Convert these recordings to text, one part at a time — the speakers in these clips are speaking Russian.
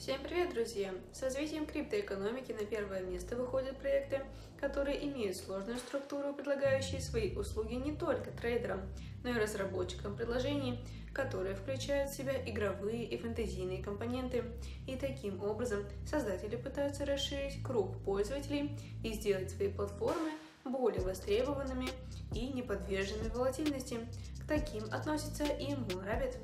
Всем привет, друзья! С развитием криптоэкономики на первое место выходят проекты, которые имеют сложную структуру, предлагающие свои услуги не только трейдерам, но и разработчикам приложений, которые включают в себя игровые и фэнтезийные компоненты. И таким образом создатели пытаются расширить круг пользователей и сделать свои платформы более востребованными и неподверженными волатильности. К таким относится и MoonRabbit.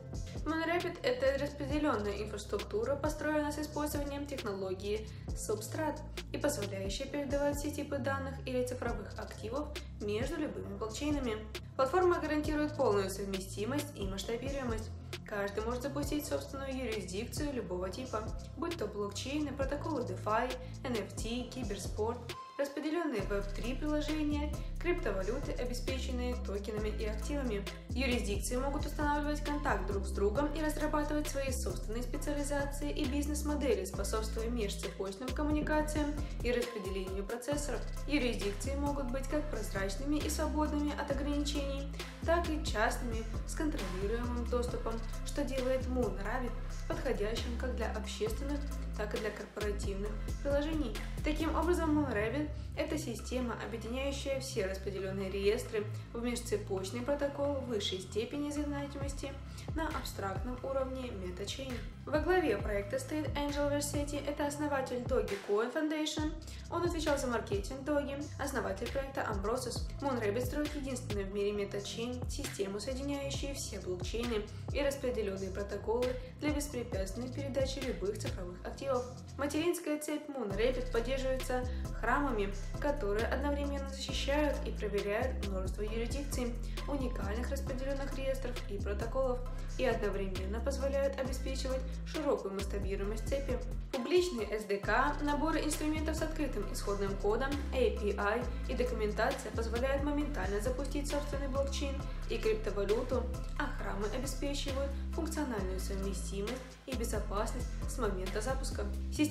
MoonRabbit – это распределенная инфраструктура, построенная с использованием технологии Substrat и позволяющая передавать все типы данных или цифровых активов между любыми блокчейнами. Платформа гарантирует полную совместимость и масштабируемость. Каждый может запустить собственную юрисдикцию любого типа, будь то блокчейны, протоколы DeFi, NFT, киберспорт – распределенные Web3 приложения, криптовалюты, обеспеченные токенами и активами. Юрисдикции могут устанавливать контакт друг с другом и разрабатывать свои собственные специализации и бизнес-модели, способствуя межцепочным коммуникациям и распределению процессоров. Юрисдикции могут быть как прозрачными и свободными от ограничений, так и частными с контролируемым доступом, что делает Moonrabbit подходящим как для общественных, так и для корпоративных приложений. Таким образом, Moonrabbit – это система, объединяющая все распределенные реестры в межцепочный протокол высшей степени значимости на абстрактном уровне MetaChain. Во главе проекта стоит Angel Versetti, это основатель Dogecoin Foundation. Он отвечал за маркетинг Doge, основатель проекта Ambrosus. Moonrabbit строит единственную в мире MetaChain систему, соединяющую все блокчейны и распределенные протоколы для беспрепятственной передачи любых цифровых активов. Материнская цепь Moonrabbit поддерживается храмами, которые одновременно защищают и проверяют множество юрисдикций, уникальных распределенных реестров и протоколов, и одновременно позволяют обеспечивать широкую масштабируемость цепи. Публичный SDK, наборы инструментов с открытым исходным кодом, API и документация позволяют моментально запустить собственный блокчейн и криптовалюту, а храмы обеспечивают функциональную совместимость и безопасность с момента запуска.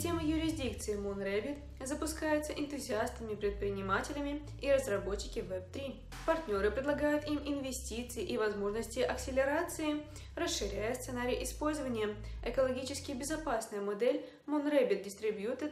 Юрисдикции Moonrabbit запускается энтузиастами, предпринимателями и разработчики Web3. Партнеры предлагают им инвестиции и возможности акселерации, расширяя сценарий использования. Экологически безопасная модель Moonrabbit Distributed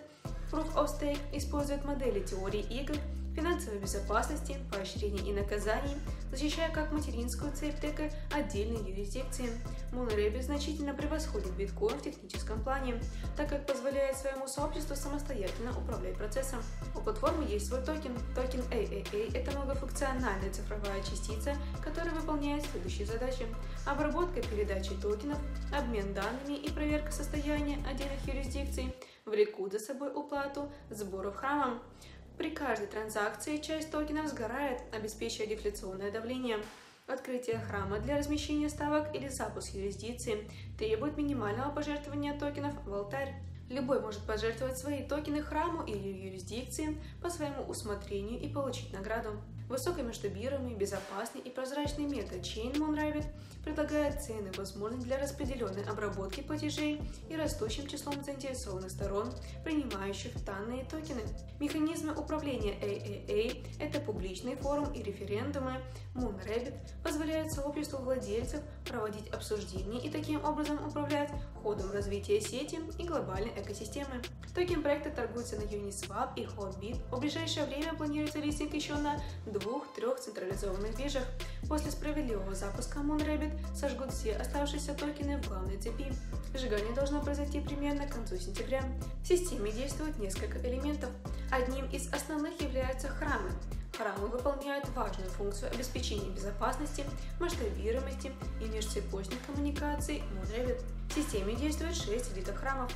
Proof of Stake использует модели теории игр, финансовой безопасности, поощрений и наказаний, защищая как материнскую цепь, так и отдельные юрисдикции. Moonrabbit значительно превосходит биткоин в техническом плане, так как позволяет своему сообществу самостоятельно управлять процессом. У платформы есть свой токен. Токен AAA – это многофункциональная цифровая частица, которая выполняет следующие задачи. Обработка передачи токенов, обмен данными и проверка состояния отдельных юрисдикций влекут за собой уплату сборов храмом. При каждой транзакции часть токенов сгорает, обеспечивая дефляционное давление. Открытие храма для размещения ставок или запуск юрисдикции требует минимального пожертвования токенов в алтарь. Любой может пожертвовать свои токены храму или юрисдикции по своему усмотрению и получить награду. Высокомасштабируемый, безопасный и прозрачный метод Chain Moonrabbit предлагает цены возможность для распределенной обработки платежей и растущим числом заинтересованных сторон, принимающих данные токены. Механизмы управления AAA – это публичный форум и референдумы. Moonrabbit позволяет сообществу владельцев проводить обсуждения и таким образом управлять ходом развития сети и глобальной экосистемы. Токен проекта торгуется на Uniswap и Hotbit. В ближайшее время планируется листинг еще на двух-трех централизованных биржах. После справедливого запуска Moonrabbit сожгут все оставшиеся токены в главной цепи. Сжигание должно произойти примерно к концу сентября. В системе действует несколько элементов. Одним из основных являются храмы. Храмы выполняют важную функцию обеспечения безопасности, масштабируемости и межцепочных коммуникаций Moonrabbit. В системе действует 6 видов храмов.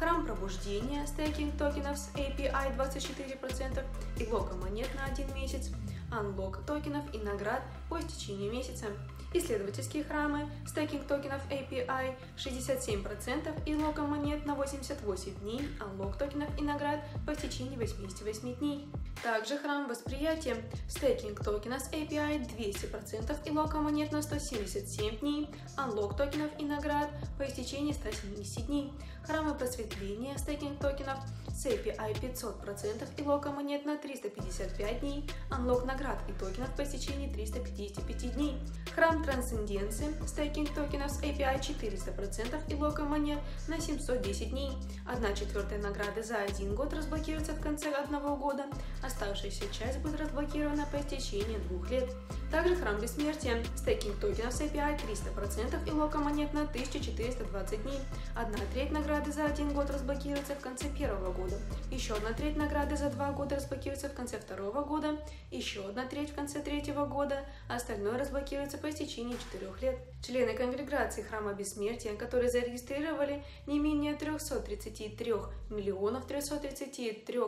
Храм пробуждения, стейкинг токенов с API 24% и блока монет на один месяц, анлок токенов и наград по истечении месяца. Исследовательские храмы, стейкинг токенов API 67% и локом монет на 88 дней, анлок токенов и наград по истечении 88 дней. Также храм восприятия, стейкинг токена с API 200% и лока монет на 177 дней, анлок токенов и наград по истечении 170 дней. Храмы просветления, стейкинг токенов с API 500% и лока монет на 355 дней, анлок наград наград и токенов по истечении 355 дней. Храм Трансценденции, стейкинг токенов с API 400% и блоком монет на 710 дней. Одна четвертая награды за один год разблокируется в конце одного года, оставшаяся часть будет разблокирована по истечении двух лет. Также Храм Бессмертия, стейкинг токенов с API 300% и лока монет на 1420 дней. Одна треть награды за один год разблокируется в конце первого года, еще одна треть награды за два года разблокируется в конце второго года, еще одна треть в конце третьего года, а остальное разблокируется по истечении четырех лет. Члены конгрегации Храма Бессмертия, которые зарегистрировали не менее 333 миллионов 333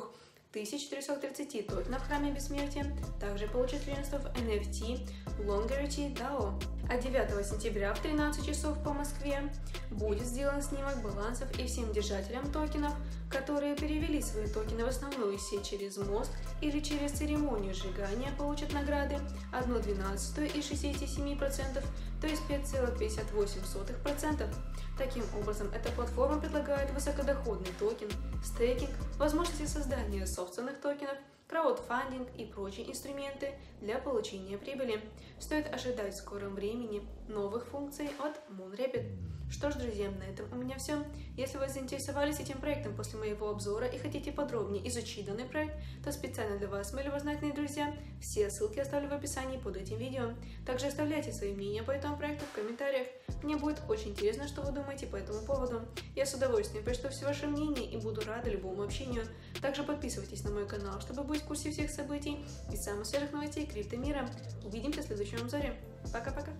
1330 токенов в Храме Бессмертия также получат членство в NFT Longevity DAO. А 9 сентября в 13 часов по Москве будет сделан снимок балансов и всем держателям токенов, которые перевели свои токены в основную сеть через мост или через церемонию сжигания получат награды 1,12 и 67%, то есть 5,58%. Таким образом, эта платформа предлагает высокодоходный токен, стейкинг, возможности создания собственных токенов, краудфандинг и прочие инструменты для получения прибыли. Стоит ожидать в скором времени новых функций от MoonRapid. Что ж, друзья, на этом у меня все. Если вы заинтересовались этим проектом после моего обзора и хотите подробнее изучить данный проект, то специально для вас, мои любознательные друзья, все ссылки оставлю в описании под этим видео. Также оставляйте свои мнения по этому проекту в комментариях. Мне будет очень интересно, что вы думаете по этому поводу. Я с удовольствием прочту все ваше мнение и буду рада любому общению. Также подписывайтесь на мой канал, чтобы быть в курсе всех событий и самых свежих новостей криптомира. Увидимся в следующем обзоре. Пока-пока!